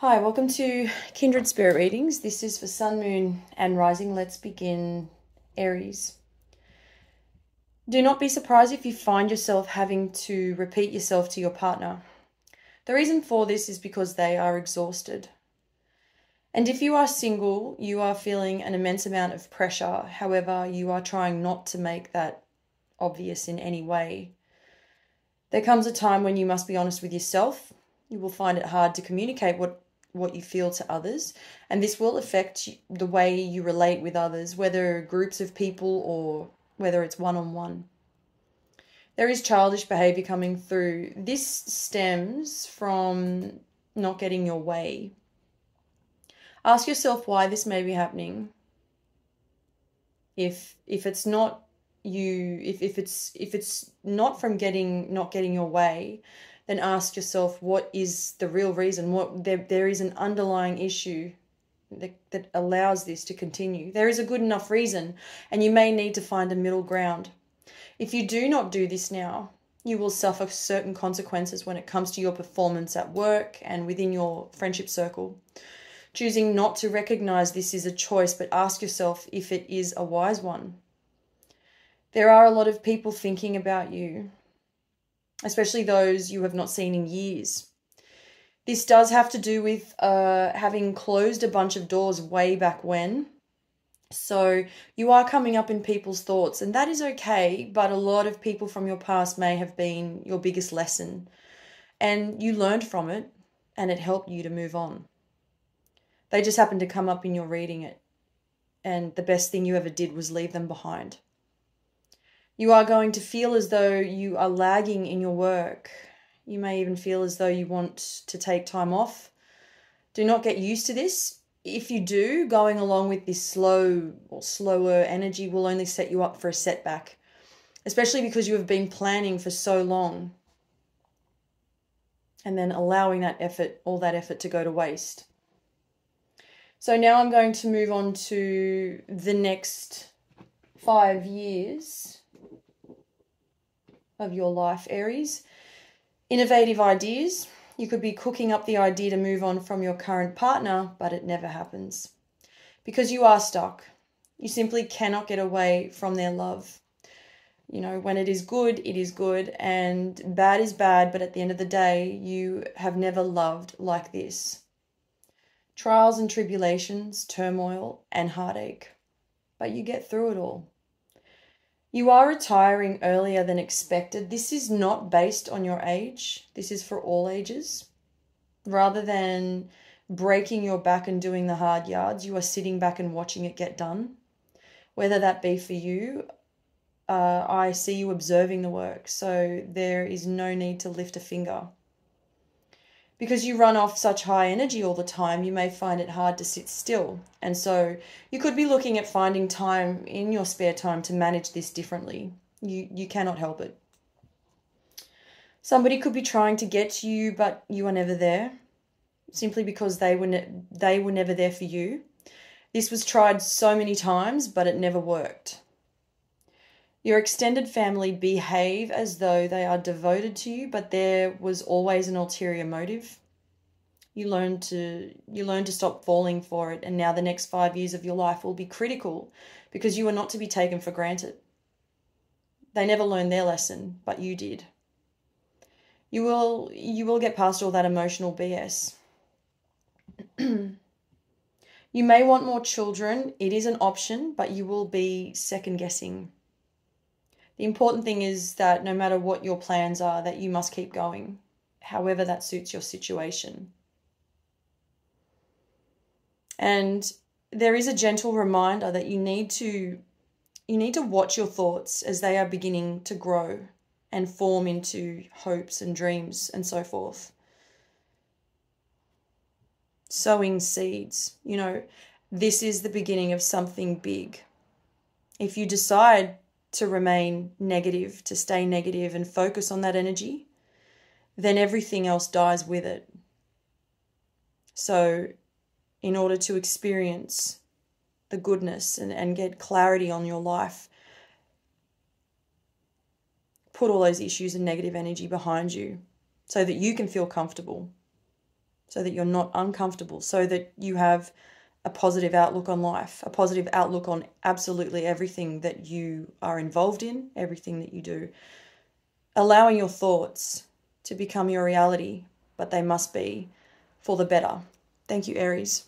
Hi, welcome to Kindred Spirit Readings. This is for Sun, Moon, and Rising. Let's begin Aries. Do not be surprised if you find yourself having to repeat yourself to your partner. The reason for this is because they are exhausted. And if you are single, you are feeling an immense amount of pressure. However, you are trying not to make that obvious in any way. There comes a time when you must be honest with yourself. You will find it hard to communicate what what you feel to others and this will affect the way you relate with others whether groups of people or whether it's one-on-one. There is childish behavior coming through. This stems from not getting your way. Ask yourself why this may be happening. If if it's not you if, if it's if it's not from getting not getting your way then ask yourself what is the real reason? What there, there is an underlying issue that, that allows this to continue. There is a good enough reason and you may need to find a middle ground. If you do not do this now you will suffer certain consequences when it comes to your performance at work and within your friendship circle. Choosing not to recognize this is a choice but ask yourself if it is a wise one. There are a lot of people thinking about you especially those you have not seen in years. This does have to do with uh, having closed a bunch of doors way back when. So you are coming up in people's thoughts, and that is okay, but a lot of people from your past may have been your biggest lesson. And you learned from it, and it helped you to move on. They just happened to come up in your reading it, and the best thing you ever did was leave them behind. You are going to feel as though you are lagging in your work. You may even feel as though you want to take time off. Do not get used to this. If you do, going along with this slow or slower energy will only set you up for a setback, especially because you have been planning for so long and then allowing that effort, all that effort to go to waste. So now I'm going to move on to the next five years of your life, Aries. Innovative ideas. You could be cooking up the idea to move on from your current partner, but it never happens. Because you are stuck. You simply cannot get away from their love. You know, when it is good, it is good, and bad is bad, but at the end of the day, you have never loved like this. Trials and tribulations, turmoil, and heartache. But you get through it all. You are retiring earlier than expected. This is not based on your age, this is for all ages. Rather than breaking your back and doing the hard yards, you are sitting back and watching it get done. Whether that be for you, uh, I see you observing the work, so there is no need to lift a finger because you run off such high energy all the time, you may find it hard to sit still. And so you could be looking at finding time in your spare time to manage this differently. You, you cannot help it. Somebody could be trying to get to you, but you are never there simply because they were, ne- they were never there for you. This was tried so many times, but it never worked. Your extended family behave as though they are devoted to you, but there was always an ulterior motive. You learn to you learn to stop falling for it, and now the next five years of your life will be critical because you are not to be taken for granted. They never learned their lesson, but you did. You will you will get past all that emotional BS. you may want more children. It is an option, but you will be second guessing the important thing is that no matter what your plans are, that you must keep going, however that suits your situation. And there is a gentle reminder that you need to you need to watch your thoughts as they are beginning to grow and form into hopes and dreams and so forth. Sowing seeds, you know, this is the beginning of something big. If you decide to remain negative, to stay negative and focus on that energy, then everything else dies with it. So, in order to experience the goodness and, and get clarity on your life, put all those issues and negative energy behind you so that you can feel comfortable. so that you're not uncomfortable, so that you have a positive outlook on life, a positive outlook on absolutely everything that you are involved in, everything that you do. Allowing your thoughts to become your reality, but they must be for the better. Thank you, Aries.